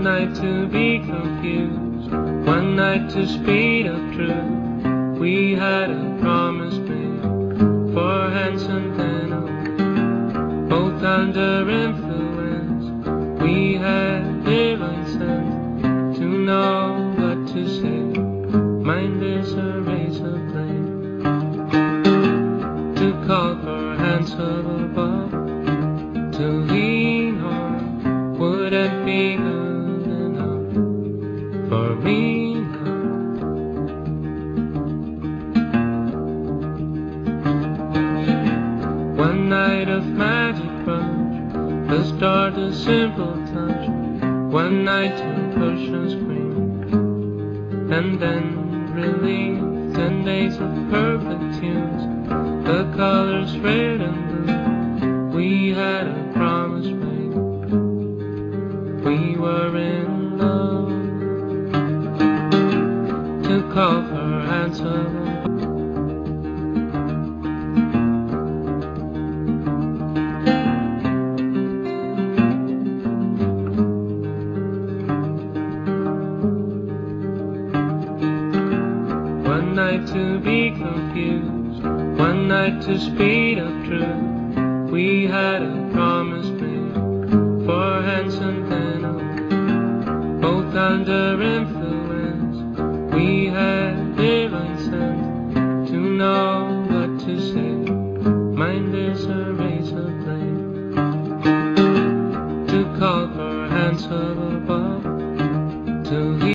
One night to be confused, one night to speed up truth. We had a promise made for Hanson then. Both under influence, we had divine sense to know what to say. Mind is a razor blade to call for hands above to lean on wouldn't be good me. One night of magic brunch, the start a simple touch. One night to push and scream, and then relief. Ten days of perfect tunes, the colors red and blue. We had a promise made. We were in love her. One night to be confused, one night to speed up truth. We had a promise made for Hanson then. Both under influence, hands above to lead.